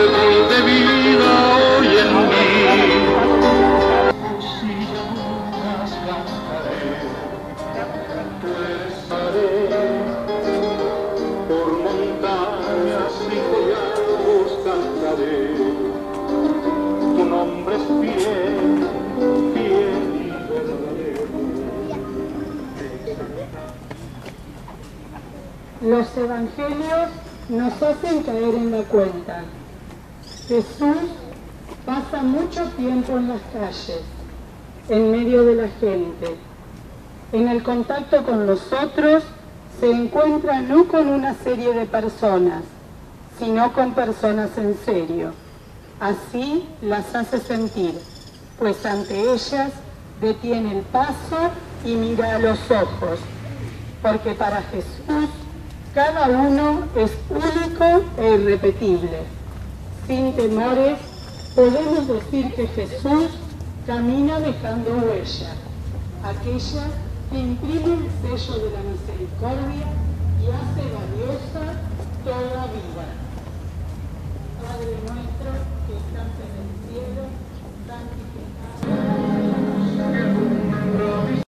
árbol de vida hoy en mí. Si llamas cantaré, pues haré, por montañas y collados cantaré, tu nombre es fiel, fiel y verdadero. Los evangelios nos hacen caer en la cuenta Jesús pasa mucho tiempo en las calles, en medio de la gente. En el contacto con los otros se encuentra no con una serie de personas, sino con personas en serio. Así las hace sentir, pues ante ellas detiene el paso y mira a los ojos, porque para Jesús cada uno es único e irrepetible. Sin temores, podemos decir que Jesús camina dejando huella, aquella que imprime el sello de la misericordia y hace valiosa toda vida. Padre nuestro que